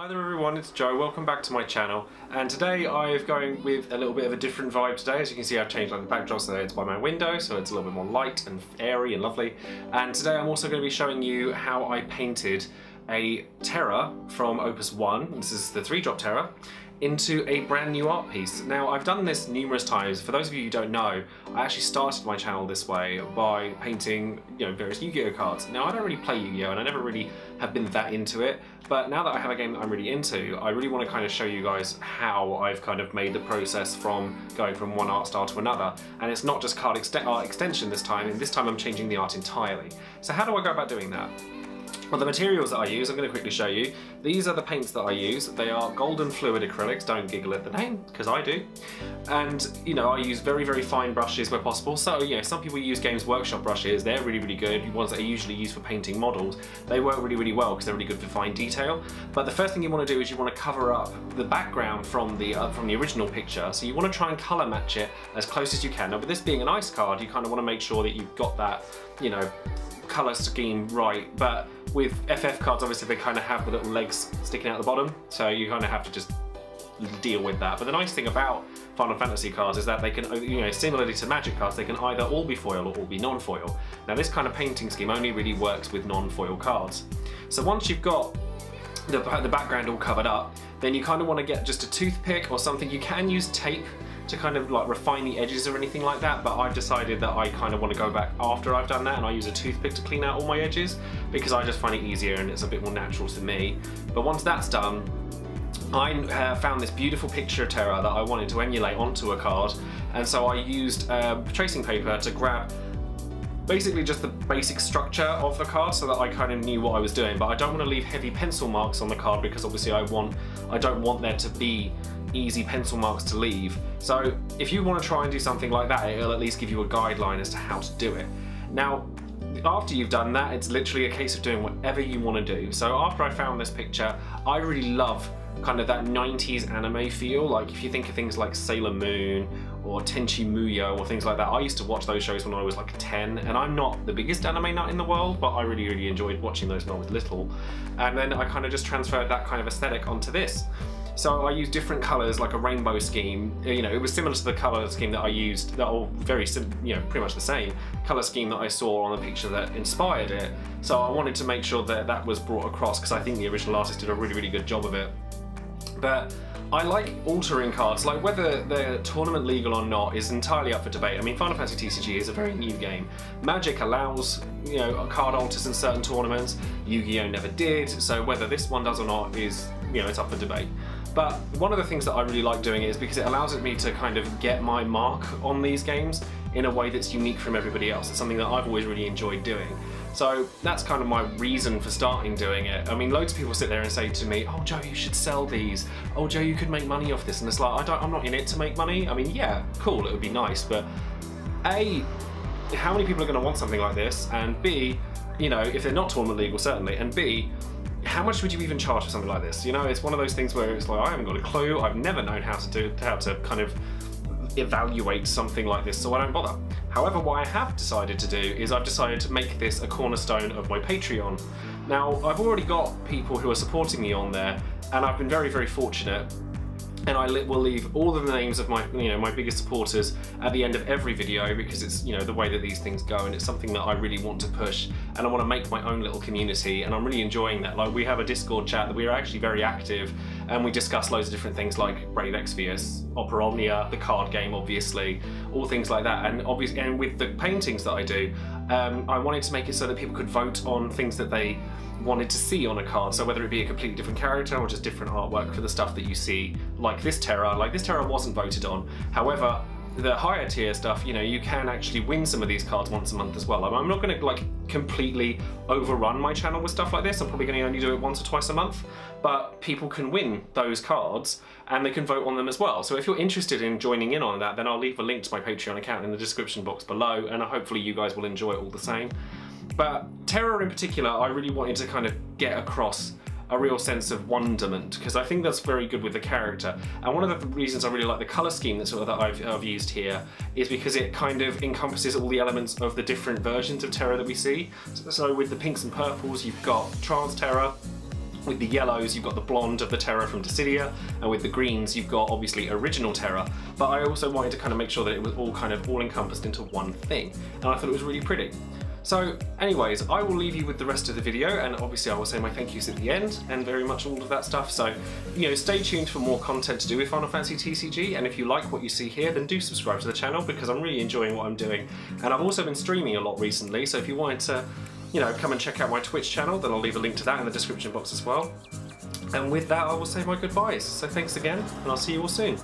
Hi there everyone, it's Joe, welcome back to my channel. And today I'm going with a little bit of a different vibe today. As you can see I've changed like the backdrop so it's by my window so it's a little bit more light and airy and lovely. And today I'm also going to be showing you how I painted a Terra from Opus 1, this is the 3 drop Terra, into a brand new art piece. Now I've done this numerous times. For those of you who don't know, I actually started my channel this way by painting you know various Yu-Gi-Oh cards. Now I don't really play Yu-Gi-Oh and I never really have been that into it, but now that I have a game that I'm really into, I really want to kind of show you guys how I've kind of made the process from going from one art style to another. And it's not just card art extension this time, and this time I'm changing the art entirely. So how do I go about doing that? Well, the materials that I use, I'm going to quickly show you. These are the paints that I use. They are golden fluid acrylics, don't giggle at the name, because I do. And, you know, I use very, very fine brushes where possible. So, you know, some people use Games Workshop brushes. They're really, really good. Ones that are usually used for painting models. They work really, really well because they're really good for fine detail. But the first thing you want to do is you want to cover up the background from the, uh, from the original picture. So you want to try and colour match it as close as you can. Now, with this being an ice card, you kind of want to make sure that you've got that, you know, colour scheme right, but with FF cards, obviously they kind of have the little legs sticking out the bottom, so you kind of have to just deal with that. But the nice thing about Final Fantasy cards is that they can, you know, similarly to Magic cards, they can either all be foil or all be non-foil. Now this kind of painting scheme only really works with non-foil cards. So once you've got the, the background all covered up, then you kind of want to get just a toothpick or something. You can use tape to kind of like refine the edges or anything like that, but I've decided that I kind of want to go back after I've done that and I use a toothpick to clean out all my edges because I just find it easier and it's a bit more natural to me. But once that's done, I uh, found this beautiful picture of Terra that I wanted to emulate onto a card and so I used uh, tracing paper to grab basically just the basic structure of the card so that I kind of knew what I was doing but I don't want to leave heavy pencil marks on the card because obviously I want I don't want there to be easy pencil marks to leave. So if you want to try and do something like that, it'll at least give you a guideline as to how to do it. Now, after you've done that, it's literally a case of doing whatever you want to do. So after I found this picture, I really love kind of that 90s anime feel. Like if you think of things like Sailor Moon or Tenchi Muyo or things like that. I used to watch those shows when I was like 10 and I'm not the biggest anime nut in the world, but I really, really enjoyed watching those when I was little. And then I kind of just transferred that kind of aesthetic onto this. So I used different colours, like a rainbow scheme. Uh, you know, it was similar to the colour scheme that I used, that all very, you know, pretty much the same colour scheme that I saw on the picture that inspired it. So I wanted to make sure that that was brought across because I think the original artist did a really, really good job of it. But I like altering cards, like whether they're tournament legal or not is entirely up for debate. I mean, Final Fantasy TCG is a very new game. Magic allows, you know, card alters in certain tournaments. Yu-Gi-Oh! never did, so whether this one does or not is, you know, it's up for debate. But one of the things that I really like doing is because it allows me to kind of get my mark on these games in a way that's unique from everybody else. It's something that I've always really enjoyed doing. So that's kind of my reason for starting doing it. I mean, loads of people sit there and say to me, oh, Joe, you should sell these. Oh, Joe, you could make money off this. And it's like, I don't, I'm not in it to make money. I mean, yeah, cool, it would be nice. But A, how many people are going to want something like this? And B, you know, if they're not tournament legal, certainly. And B, how much would you even charge for something like this? You know, it's one of those things where it's like, I haven't got a clue. I've never known how to do, how to kind of evaluate something like this, so I don't bother. However, what I have decided to do is I've decided to make this a cornerstone of my Patreon. Now, I've already got people who are supporting me on there, and I've been very, very fortunate and I will leave all the names of my, you know, my biggest supporters at the end of every video because it's, you know, the way that these things go and it's something that I really want to push and I want to make my own little community and I'm really enjoying that. Like we have a Discord chat that we are actually very active and we discuss loads of different things like Brave Exvius, Opera Omnia, the card game obviously, all things like that. And obviously, and with the paintings that I do, um, I wanted to make it so that people could vote on things that they wanted to see on a card. So whether it be a completely different character or just different artwork for the stuff that you see, like this Terra, like this Terra wasn't voted on. However, the higher tier stuff, you know, you can actually win some of these cards once a month as well. I'm not going to like completely overrun my channel with stuff like this. I'm probably going to only do it once or twice a month, but people can win those cards and they can vote on them as well. So if you're interested in joining in on that, then I'll leave a link to my Patreon account in the description box below and hopefully you guys will enjoy it all the same. But Terra in particular, I really wanted to kind of get across a real sense of wonderment because I think that's very good with the character. And one of the reasons I really like the colour scheme that, sort of, that I've, I've, used here is because it kind of encompasses all the elements of the different versions of Terra that we see. So, so with the pinks and purples, you've got Trance Terra, With the yellows, you've got the blonde of the Terra from Dissidia, and with the greens, you've got obviously original Terra. But I also wanted to kind of make sure that it was all kind of all encompassed into one thing, and I thought it was really pretty. So anyways, I will leave you with the rest of the video and obviously I will say my thank yous at the end and very much all of that stuff. So, you know, stay tuned for more content to do with Final Fantasy TCG and if you like what you see here then do subscribe to the channel because I'm really enjoying what I'm doing. And I've also been streaming a lot recently so if you wanted to, you know, come and check out my Twitch channel then I'll leave a link to that in the description box as well. And with that I will say my goodbyes. So thanks again and I'll see you all soon.